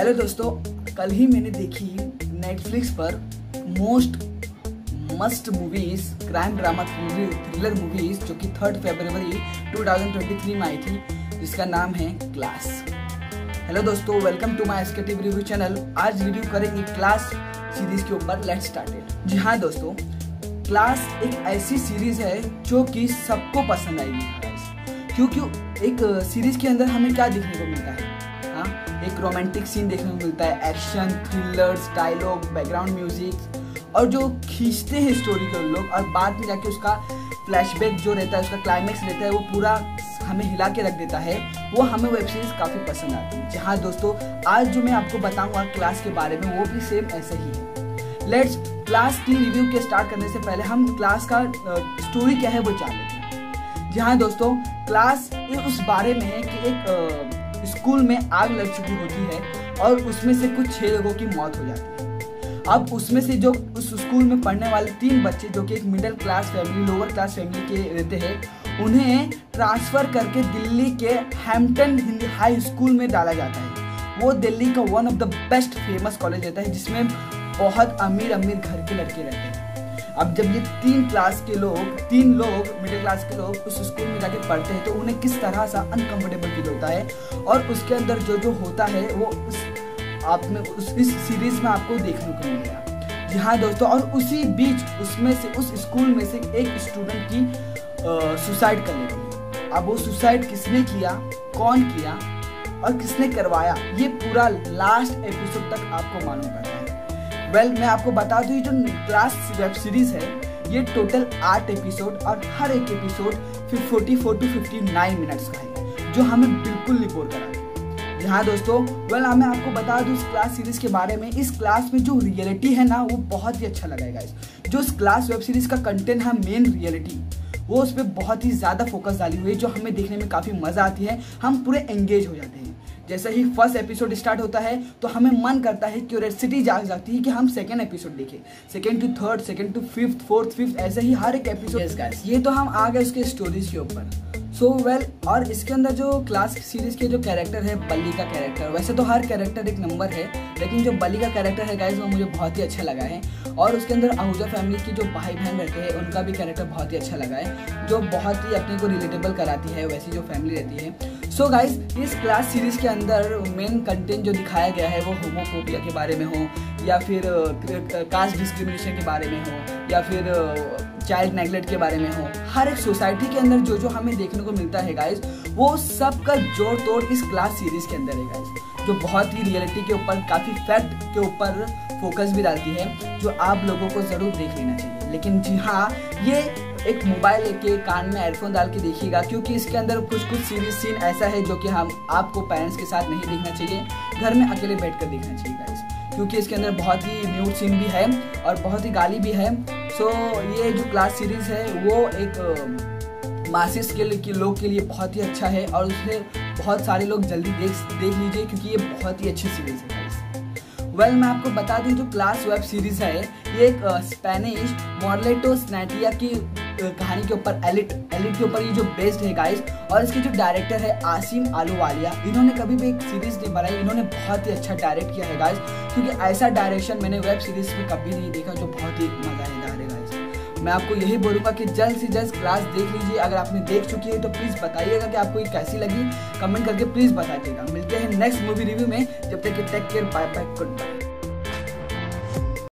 Hello दोस्तों, कल ही मैंने देखी नेटफ्लिक्स पर most must movies crime drama thriller movies जो कि थर्ड फरवरी 2023 में आई थी, जिसका नाम है क्लास हेलो दोस्तों वेलकम टू माय एस्केटिव रिव्यू चैनल आज रिव्यू करेंगे क्लास सीरीज़ के ऊपर लेट्स स्टार्टेड जी हाँ दोस्तों क्लास एक ऐसी सीरीज़ है जो कि सबको पसंद आएगी क्योंकि एक सीरीज़ के अंदर हमें क्या देखने को मिलता हाँ? एक रोमांटिक सीन देखने को मिलता है। Action thrillers dialogue background music और जो खींचते हैं स्टोरी को लोग, और बाद में जाके उसका फ्लैशबैक जो रहता है, उसका क्लाइमैक्स रहता है, वो पूरा हमें हिला के रख देता है। वो हमें वेब सीरीज़ काफ़ी पसंद आती है। जहाँ दोस्तों, आज जो मैं आपको बताऊँगा क्लास के बारे में, वो भी सेम ऐसा ही है। लेट्स क्लास की रिव्यू के स्टार्ट करने से पहले हम क्लास का स्टोरी क्या है वो जान लेते हैं जहाँ दोस्तों क्लास उस बारे में है कि एक स्कूल में आग लग चुकी होती है और उसमें से कुछ छह लोगों की मौत हो जाती है। अब उसमें से जो उस स्कूल में पढ़ने वाले तीन बच्चे, जो कि एक middle class family lower class family के रहते हैं, उन्हें ट्रांसफ़र करके दिल्ली के हैम्पटन हाई स्कूल में डाला जाता है। वो दिल्ली का one of the best famous college रहता है, जिसमें बहुत अमीर अमीर घर के लड़के रहते हैं। अब जब ये तीन क्लास के लोग, तीन लोग मिडिल क्लास के लोग उस स्कूल में जाके पढ़ते हैं तो उन्हें किस तरह सा अनकंफर्टेबल फील होता है? और उसके अंदर जो जो होता है, वो उस, आपने उस, इस सीरीज़ में आपको देखने को मिलेगा। जी हाँ दोस्तों, और उसी बीच उसमें से, उस स्कूल में से एक स्टूडेंट की सुसाइड कर लेती अब वो सुसाइड किसने किया? कौन किया? और किसने करवाया? ये पूरा लास्ट एपिसोड तक आपको मालूम करना है। वेल well, मैं आपको बता दूँ जो क्लास वेब सीरीज़ है ये टोटल आठ एपिसोड और हर एक एपिसोड फिर forty four to fifty nine minutes का है जो हमें बिल्कुल बोर करा हाँ। दोस्तों वेल well, मैं आपको बता दूँ इस क्लास सीरीज़ के बारे में इस क्लास में जो रियलिटी है ना वो बहुत ही अच्छा लगेगा इस जो इस क्लास वेब सीरीज़ का कंटेंट है मेन रियलिटी वो उस पर बहुत ही ज़्यादा फोकस डाली हुई है जो हमें देखने में काफ़ी मज़ा आती है हम पूरे एंगेज हो जाते हैं। जैसे ही फ़र्स्ट एपिसोड स्टार्ट होता है तो हमें मन करता है क्यूरियसिटी जाग जाती है कि हम सेकेंड एपिसोड देखें। Second to third second to fifth fourth fifth ऐसे ही हर एक एपिसोड yes, ये तो हम आ गए उसके स्टोरीज के ऊपर। सो so, वेल well, और इसके अंदर जो क्लास सीरीज़ के जो कैरेक्टर है बल्ली का कैरेक्टर वैसे तो हर कैरेक्टर एक नंबर है लेकिन जो बल्ली का कैरेक्टर है गाइज़ वो मुझे बहुत ही अच्छा लगा है। और उसके अंदर आहूजा फैमिली की जो भाई बहन रहते हैं उनका भी कैरेक्टर बहुत ही अच्छा लगा है जो बहुत ही अपने को रिलेटेबल कराती है वैसी जो फैमिली रहती है। सो so गाइज़ इस क्लास सीरीज़ के अंदर मेन कंटेंट जो दिखाया गया है, वो होमोफोबिया के बारे में हो, या फिर कास्ट डिस्क्रिमिनेशन के बारे में हो, या फिर चाइल्ड नेगलेक्ट के बारे में हो, हर एक सोसाइटी के अंदर जो जो हमें देखने को मिलता है गाइज़ वो सब का जोड़ तोड़ इस क्लास सीरीज़ के अंदर है गाइज़ जो बहुत ही रियलिटी के ऊपर, काफ़ी फैक्ट के ऊपर फोकस भी डालती है, जो आप लोगों को ज़रूर देख लेना चाहिए। लेकिन जी हाँ ये एक मोबाइल लेके कान में एयरफोन डाल के देखिएगा क्योंकि इसके अंदर कुछ कुछ सीरीज़ सीन ऐसा है जो कि हम आपको पेरेंट्स के साथ नहीं देखना चाहिए। घर में अकेले बैठ कर देखना चाहिए गाइस क्योंकि इसके अंदर बहुत ही न्यूड सीन भी है और बहुत ही गाली भी है। सो ये जो क्लास सीरीज़ है वो एक मासिस के लोग के लिए बहुत ही अच्छा है और उसमें बहुत सारे लोग जल्दी देख देख लीजिए क्योंकि ये बहुत ही अच्छी सीरीज़ है वेल well, मैं आपको बता दूँ जो क्लास वेब सीरीज़ है ये एक स्पेनिश मॉर्लेटो स्नैटिया की कहानी के ऊपर एलिट एलिट के ऊपर ये जो बेस्ड है गाइस और इसके जो डायरेक्टर है आसिम आलूवालिया, इन्होंने कभी भी एक सीरीज़ नहीं बनाई, इन्होंने बहुत ही अच्छा डायरेक्ट किया है गाइस क्योंकि ऐसा डायरेक्शन मैंने वेब सीरीज़ में कभी नहीं देखा जो बहुत ही मज़ेदार है गाइस मैं आपको यही बोलूँगा कि जल्द से जल्द क्लास देख लीजिए, अगर आपने देख चुकी है तो प्लीज़ बताइएगा कि आपको ये कैसी लगी। कमेंट करके प्लीज़ बताइएगा। मिलते हैं नेक्स्ट मूवी रिव्यू में। जब तक take care bye bye goodbye